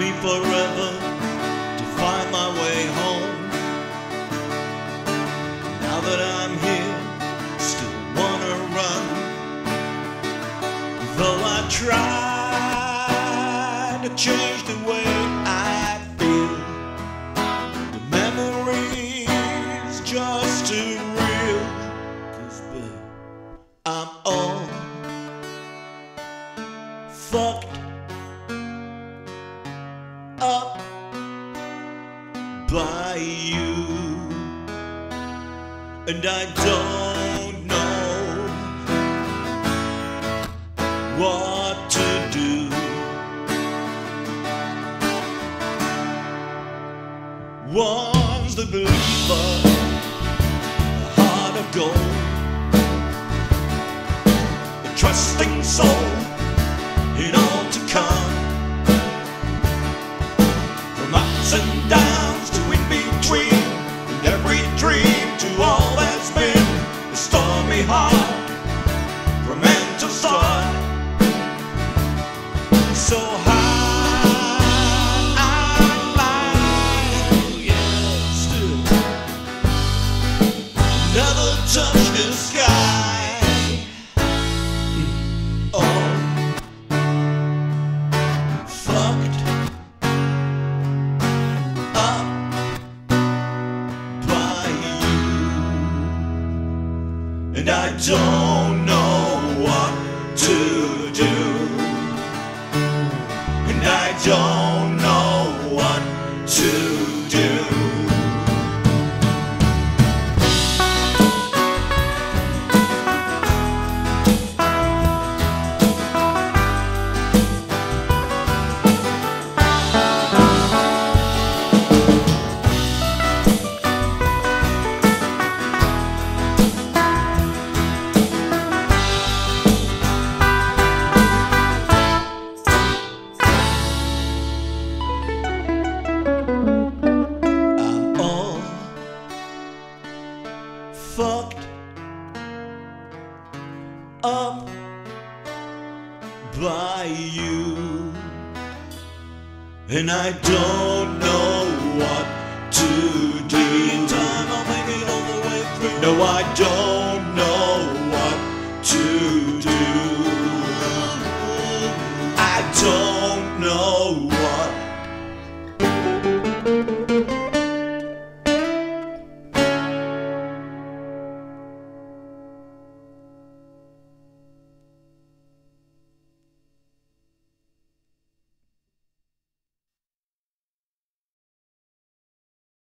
me forever to find my way home. Now that I'm here, still wanna run. Though I try to change the way I feel, the memories just too real. Cause babe, I'm all up by you, and I don't know what to do. One's the believer, a heart of gold, a trusting soul downs to in between, and every dream to all that's been a stormy heart from end to start. So high, and I don't know what to do, and I don't fucked up by you, and I don't know what to do. Time it all the way through. No, I don't